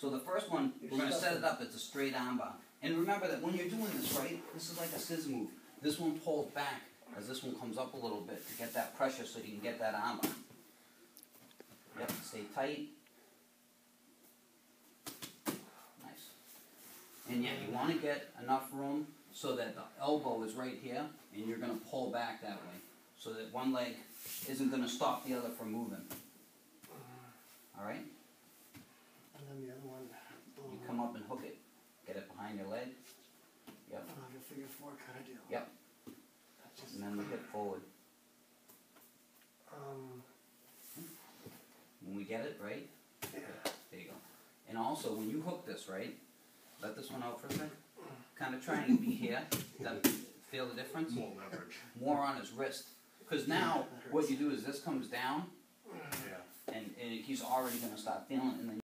So the first one, we're gonna set it up, it's a straight armbar. And remember that when you're doing this, right, this is like a scissor move. This one pulls back as this one comes up a little bit to get that pressure so you can get that armbar. Yep, stay tight. Nice. And yeah, you wanna get enough room so that the elbow is right here and you're gonna pull back that way. So that one leg isn't gonna stop the other from moving. Alright? And then the other one, You um, come up and hook it. Get it behind your leg. Yep. like a figure four kind of. Yep. That's just, And then the hip forward. um, When we get it, right? yeah, There you go. And also, when you hook this, right? Let this one out for a second. Kind of trying to be here. Then feel the difference? More leverage. More on his wrist. Because now, what you do is this comes down, Yeah. and, and he's already going to start feeling it, and then